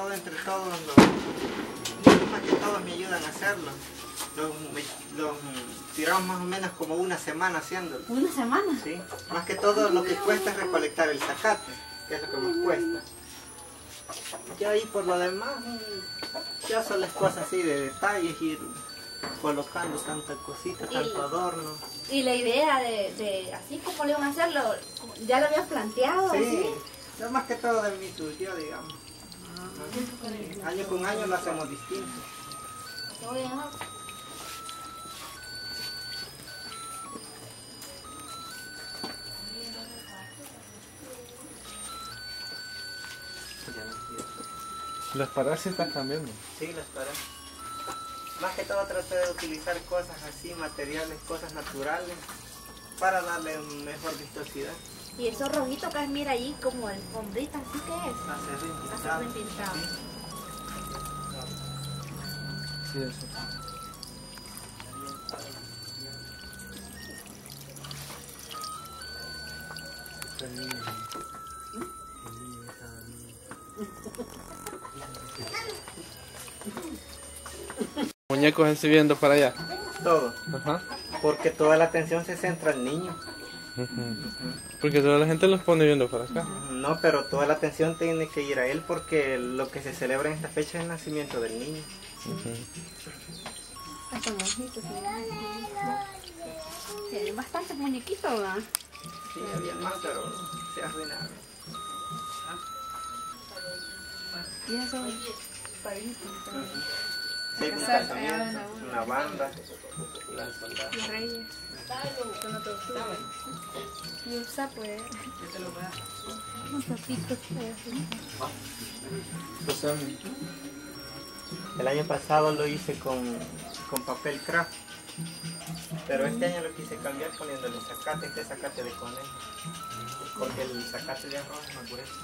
todo entre todos los, más que todos me ayudan a hacerlo. Los, tiramos más o menos como una semana haciéndolo. ¿Una semana? ¿sí? Más que todo lo que cuesta es recolectar el zacate, que es lo que más cuesta. Ya ahí por lo demás, ya son las cosas así de detalles, ir colocando tanta cosita, tanto adorno. Y la idea de, de así como le van a hacerlo, ya lo habías planteado, Sí, así. más que todo de mi surgió, digamos. Año con año lo hacemos distinto. Las paradas sí están cambiando. Sí, las para. Más que todo traté de utilizar cosas así, materiales, cosas naturales, para darle mejor vistosidad. Y eso rojito que es, mira ahí como el hombrita, así que es. Hacer pintado. Sí, eso. Muñecos así viendo para allá. Todo, Ajá. porque toda la atención se centra al niño. Porque toda la gente los pone viendo para acá. No, pero toda la atención tiene que ir a él porque lo que se celebra en esta fecha es el nacimiento del niño. Hasta mojitos, sí. Hay bastantes muñequitos, ¿verdad? Sí, había más, pero se arruinaron. Y eso paritos, Sí, hay un Casar, casamiento, ah, una banda, gran soldado. los reyes. Con otro sapo. Y un sapo, ¿eh? Unos sapitos, así. Pues, um, El año pasado lo hice con, con papel craft. Pero este año lo quise cambiar poniéndole zacate, este zacate de conejo. Porque el zacate de arroz es más grueso.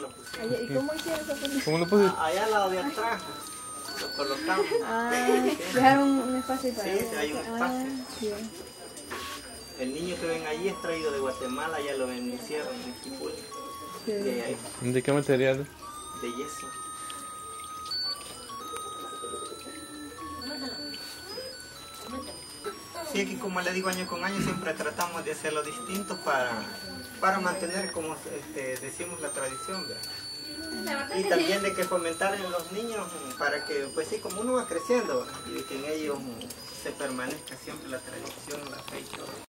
Lo ¿Y cómo hicieron eso? ¿Cómo lo pusiste? Ah, Allá al lado de atrás lo colocamos. Ah, dejaron un espacio para Sí, sí, hay un Ah, espacio. bien. El niño que ven allí es traído de Guatemala, ya lo bendicieron en Esquipul, Sí. de, ahí, ¿De qué material? de yeso. Sí, aquí como le digo año con año siempre tratamos de hacerlo distinto para, para mantener como este, decimos la tradición, ¿verdad? Y también de que fomentar en los niños mm, para que, pues sí, como uno va creciendo y que en ellos mm, se permanezca siempre la tradición, la fe y todo.